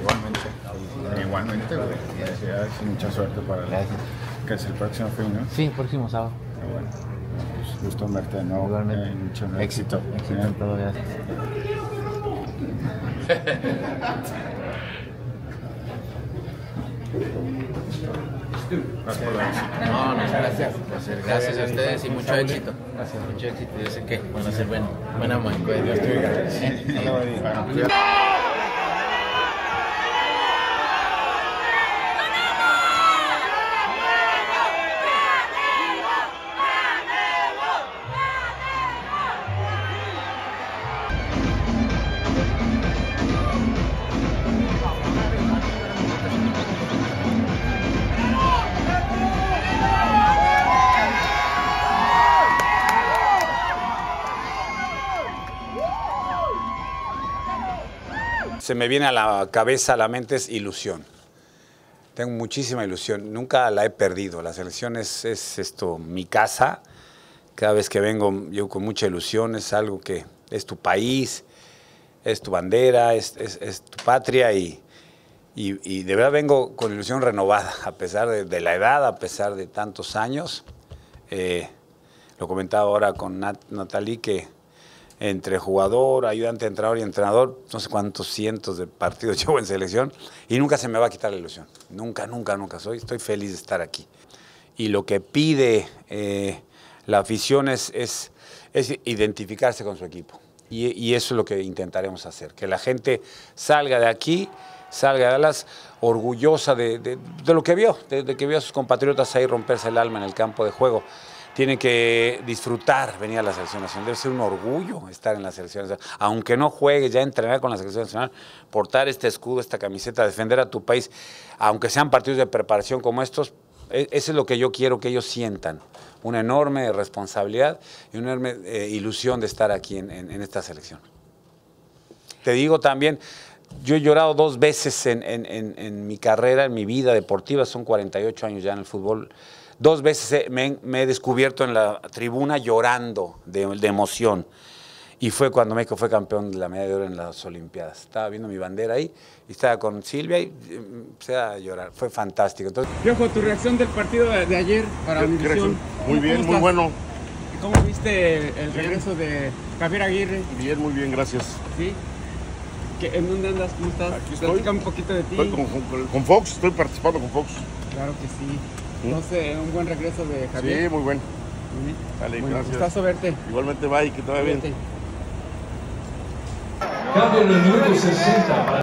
Igualmente. Igualmente, güey. Felicidades y mucha suerte para el, que es el próximo fin, ¿no? Sí, el próximo sábado. Ah, bueno, pues, gusto en verte, ¿no? Igualmente. Eh, mucho éxito. Éxito en todo, gracias. Thank you. No, no, gracias. Pues, a ustedes y mucho éxito. Mucho éxito. Yo sé que van a ser buen, buena mancuerna. Se me viene a la cabeza, a la mente es ilusión. Tengo muchísima ilusión, nunca la he perdido. La selección es, es esto, mi casa. Cada vez que vengo, yo con mucha ilusión, es algo que es tu país, es tu bandera, es, es- es tu patria y, y- y de verdad vengo con ilusión renovada, a pesar de, de la edad, a pesar de tantos años. Eh, lo comentaba ahora con Nat, Natalie que entre jugador, ayudante entrenador y entrenador, no sé cuántos cientos de partidos llevo en selección y nunca se me va a quitar la ilusión. Nunca, nunca, nunca. Soy, estoy feliz de estar aquí. Y lo que pide eh, la afición es, es, identificarse con su equipo. Y, y eso es lo que intentaremos hacer, que la gente salga de aquí, salga de Dallas orgullosa de, de- de lo que vio, de, de que vio a sus compatriotas ahí romperse el alma en el campo de juego. Tiene que disfrutar venir a la selección nacional. Debe ser un orgullo estar en la selección nacional. Aunque no juegues, ya entrenar con la selección nacional, portar este escudo, esta camiseta, defender a tu país, aunque sean partidos de preparación como estos, e- eso es lo que yo quiero que ellos sientan. Una enorme responsabilidad y una enorme eh, ilusión de estar aquí en- esta selección. Te digo también, yo he llorado dos veces en- en mi carrera, en mi vida deportiva, son 48 años ya en el fútbol. Dos veces he- me, he- me he descubierto en la tribuna llorando de, de emoción. Y fue cuando México fue campeón de la medalla de oro en las Olimpiadas. Estaba viendo mi bandera ahí y estaba con Silvia y eh, empecé a llorar. Fue fantástico. Entonces, Piojo, tu reacción del partido de, de ayer para ¿Qué Univisión. crees? Muy bien, ¿Cómo muy bueno. ¿Cómo viste el regreso de Javier Aguirre? Bien, muy bien, gracias. ¿Sí? ¿Qué- ¿En dónde andas? ¿Cómo estás? Aquí estoy. Platícame un poquito de ti. Estoy con, con- con Fox, estoy participando con Fox. Claro que sí. No sé, un buen regreso de Javier. Sí, muy bueno. Bien. Dale, Muy gracias. gustazo verte. Igualmente, bye, que te vaya bien. Cambio en el minuto 60 para